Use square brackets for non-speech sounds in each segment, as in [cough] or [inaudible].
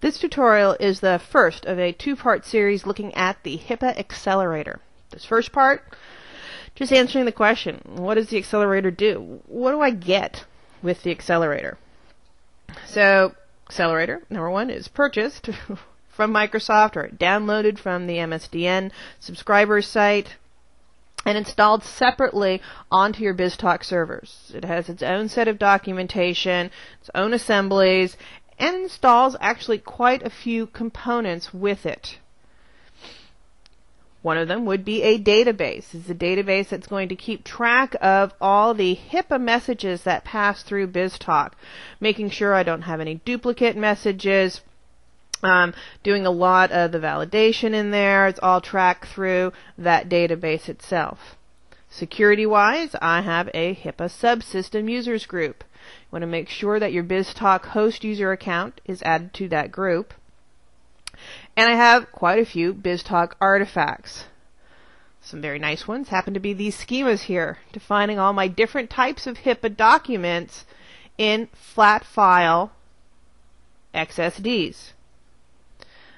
This tutorial is the first of a two-part series looking at the HIPAA accelerator. This first part, just answering the question, what does the accelerator do? What do I get with the accelerator? So, accelerator, number one, is purchased [laughs] from Microsoft or downloaded from the MSDN subscriber site and installed separately onto your BizTalk servers. It has its own set of documentation, its own assemblies, and installs actually quite a few components with it. One of them would be a database. It's a database that's going to keep track of all the HIPAA messages that pass through BizTalk, making sure I don't have any duplicate messages, um, doing a lot of the validation in there. It's all tracked through that database itself. Security wise, I have a HIPAA subsystem users group. You want to make sure that your BizTalk host user account is added to that group. And I have quite a few BizTalk artifacts. Some very nice ones happen to be these schemas here, defining all my different types of HIPAA documents in flat file XSDs.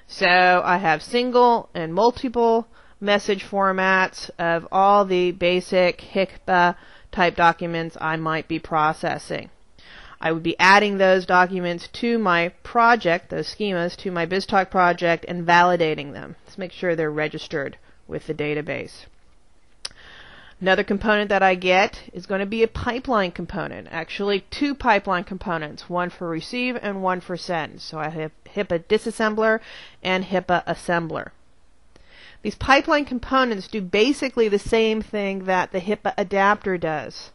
So I have single and multiple message formats of all the basic HIPAA type documents I might be processing. I would be adding those documents to my project, those schemas, to my BizTalk project and validating them. Let's make sure they're registered with the database. Another component that I get is going to be a pipeline component. Actually, two pipeline components, one for receive and one for send. So I have HIPAA disassembler and HIPAA assembler. These pipeline components do basically the same thing that the HIPAA adapter does.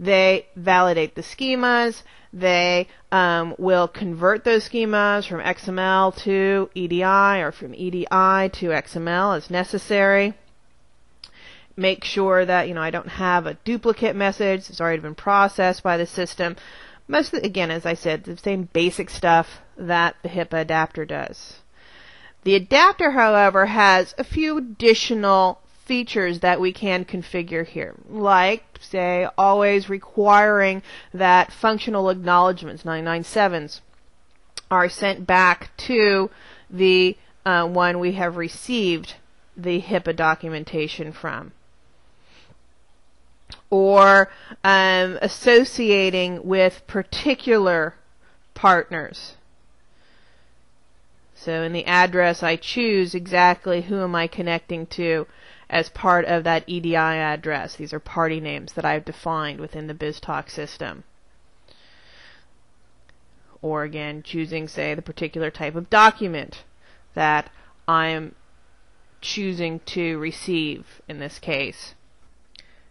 They validate the schemas. They um, will convert those schemas from XML to EDI or from EDI to XML as necessary. Make sure that you know I don't have a duplicate message. It's already been processed by the system. Most the, again, as I said, the same basic stuff that the HIPAA adapter does. The adapter, however, has a few additional features that we can configure here, like, say, always requiring that functional acknowledgments, 997s, are sent back to the uh, one we have received the HIPAA documentation from. Or um, associating with particular partners. So in the address, I choose exactly who am I connecting to as part of that EDI address. These are party names that I've defined within the BizTalk system. Or again, choosing, say, the particular type of document that I'm choosing to receive in this case.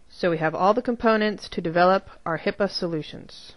So we have all the components to develop our HIPAA solutions.